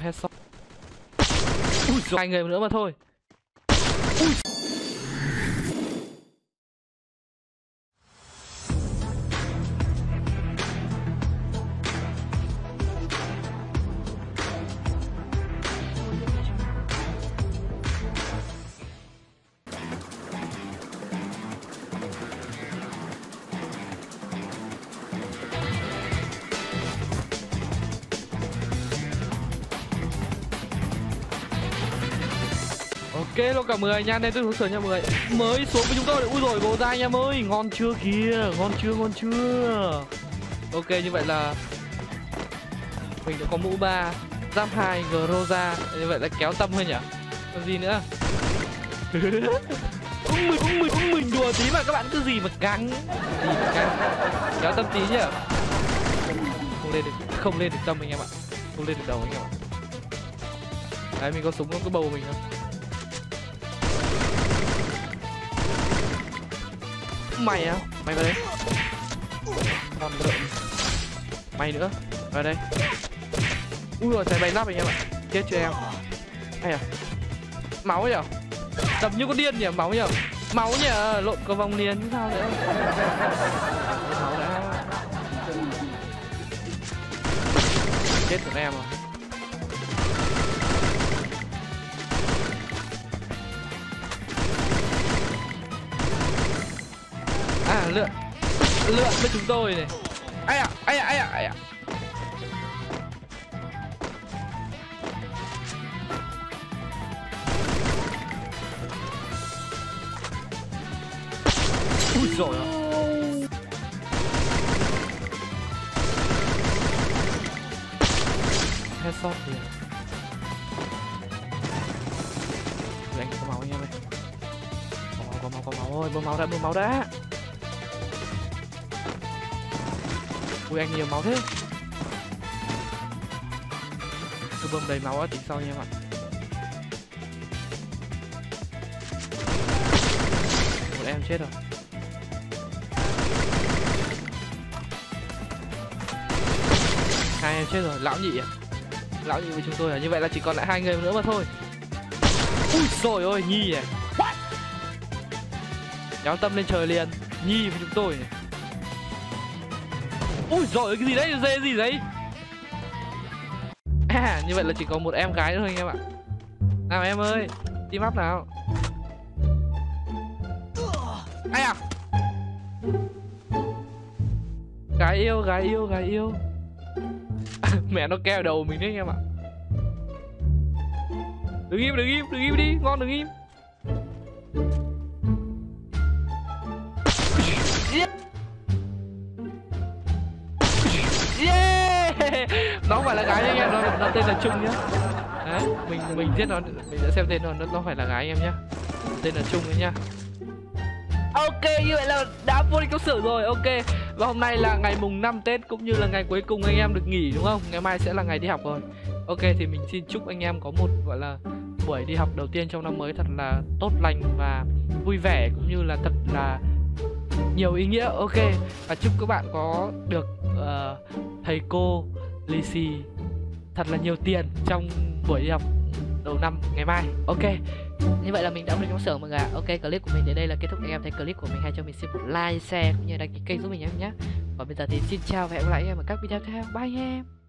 headshot ui hai người nữa mà thôi. Ui Ok luôn cả 10 nha, nên tôi từ hướng nha 10 Mới xuống với chúng tôi Ui rồi bố ra anh em ơi Ngon chưa kìa Ngon chưa ngon chưa. Ok như vậy là Mình đã có mũ 3 Giam 2 Groza Như vậy là kéo tâm hơn nhỉ? Còn gì nữa? Cũng mình cũng mình cũng mình đùa tí mà các bạn cứ gì mà căng. Gì mà căng. Kéo tâm tí nhỉ? Không lên được Không lên được tâm anh em ạ. Không lên được đầu anh em ạ. Đấy mình có súng nó cứ bầu mình không mày á. Mày vào đây. Còn đợi mày nữa. Vào đây. Ui rồi trái bay giáp anh em ạ chết chưa em? Hay à? Máu nhở đập như con điên nhỉ? Máu nhở máu nhở lộn có vòng liền như sao nữa? Máu đã. Chết của em rồi à lượn. Lượn với chúng tôi này. Ai à ai à ai à ai à ui rồi headshot kìa Ui, anh có máu anh em ơi có máu có máu có máu ơi bơm máu đã bơm máu đã ui, anh nhiều máu thế. Cứ bơm đầy máu á, tính sau nha em ạ một em chết rồi. Hai em chết rồi, lão nhị à? Lão nhị với chúng tôi à? Như vậy là chỉ còn lại hai người nữa mà thôi. Ui rồi ôi, nhi à. Kéo tâm lên trời liền, nhi với chúng tôi này ui rồi cái gì đấy? Dê gì đấy? À như vậy là chỉ có một em gái nữa thôi anh em ạ. Nào em ơi team up nào? Ai à? Gái yêu gái yêu gái yêu. Mẹ nó keo đầu mình đấy anh em ạ. Đừng im đừng im đừng im đi. Ngon đừng im. yeah nó không phải là gái anh em nó nó tên là trung nhá. Đấy mình mình giết nó mình đã xem tên nó nó, nó phải là gái anh em nhá. Tên là trung đấy nhá. Ok như vậy là đã vô địch công sở rồi ok. Và hôm nay là ngày mùng 5 tết cũng như là ngày cuối cùng anh em được nghỉ đúng không? Ngày mai sẽ là ngày đi học rồi. Ok thì mình xin chúc anh em có một gọi là buổi đi học đầu tiên trong năm mới thật là tốt lành và vui vẻ cũng như là thật là nhiều ý nghĩa. Ok và chúc các bạn có được uh, thầy cô lì xì thật là nhiều tiền trong buổi đi học đầu năm ngày mai. Ok. Như vậy là mình đã được trong sở mọi người ạ. Ok, clip của mình đến đây là kết thúc. Anh em thấy clip của mình hay cho mình xin một like, share cũng như đăng ký kênh giúp mình em nhé. Còn bây giờ thì xin chào và hẹn gặp lại em ở các video tiếp theo. Bye em.